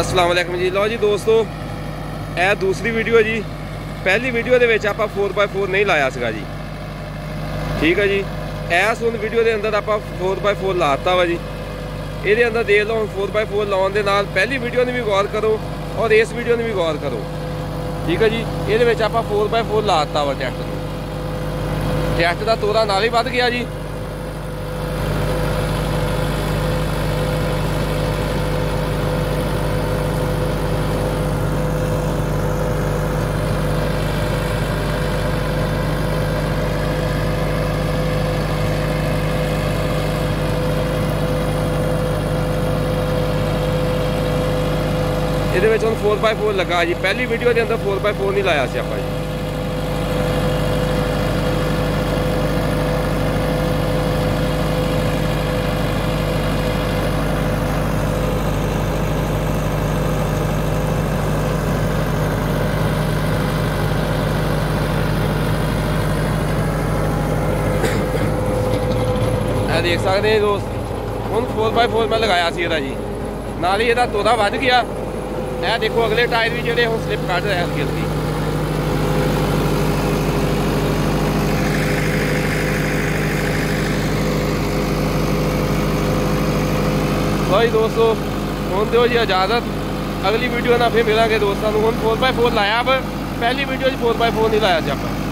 ਅਸਲਾਮ ਵਾਲੇਕਮ ਜੀ। ਲਓ ਜੀ ਦੋਸਤੋ, ਇਹ ਦੂਸਰੀ ਵੀਡੀਓ ਜੀ। ਪਹਿਲੀ ਵੀਡੀਓ ਦੇ ਵਿੱਚ ਆਪਾਂ 4x4 ਨਹੀਂ ਲਾਇਆ ਸੀਗਾ ਜੀ। ਠੀਕ ਹੈ ਜੀ। ਐਸ ਹੁਣ ਵੀਡੀਓ ਦੇ ਅੰਦਰ ਆਪਾਂ 4x4 ਲਾਤਾ ਵਾ ਜੀ। ਇਹਦੇ ਅੰਦਰ ਦੇਖ ਲਓ 4x4 ਲਾਉਣ ਦੇ ਨਾਲ ਪਹਿਲੀ ਵੀਡੀਓ ਨੂੰ ਵੀ ਗੌਰ ਕਰੋ ਔਰ ਇਸ ਵੀਡੀਓ ਨੂੰ ਵੀ ਗੌਰ ਕਰੋ। ਠੀਕ ਹੈ ਜੀ। ਇਹਦੇ ਵਿੱਚ ਆਪਾਂ 4x4 ਲਾਤਾ ਵਾ ਟਰੈਕਟਰ ਨੂੰ। ਟਰੈਕਟਰ ਦਾ ਤੋਰਾ ਨਾਲ ਹੀ ਵੱਧ ਗਿਆ ਜੀ। ਇਹਦੇ ਵਿੱਚ ਹੁਣ 4x4 ਲੱਗਾ ਜੀ ਪਹਿਲੀ ਵੀਡੀਓ ਦੇ ਅੰਦਰ 4x4 ਨਹੀਂ ਲਾਇਆ ਸੀ ਆਪਾਂ ਜੀ ਇਹ ਦੇਖ ਸਕਦੇ ਹੋ ਦੋਸਤ ਹੁਣ 4x4 ਮੈਂ ਲਗਾਇਆ ਸੀ ਇਹਦਾ ਜੀ ਨਾਲ ਹੀ ਇਹਦਾ ਤੋਰਾ ਵੱਧ ਗਿਆ ਇਹ ਦੇਖੋ ਅਗਲੇ ਟਾਇਰ ਵੀ ਜਿਹੜੇ ਹੁਣ ਸਲਿੱਪ ਕੱਢ ਰਹੇ ਹਲਕੀ ਹਲਕੀ ਭਾਈ ਦੋਸਤੋ ਹੁਣ ਦਿਓ ਜੀ ਇਜਾਜ਼ਤ ਅਗਲੀ ਵੀਡੀਓ ਨਾਲ ਫੇਰ ਮਿਲਾਂਗੇ ਦੋਸਤਾਂ ਨੂੰ ਹੁਣ 4x4 ਲਾਇਆ ਪਰ ਪਹਿਲੀ ਵੀਡੀਓ 'ਚ 4x4 ਨਹੀਂ ਲਾਇਆ ਜੀ ਆਪਾਂ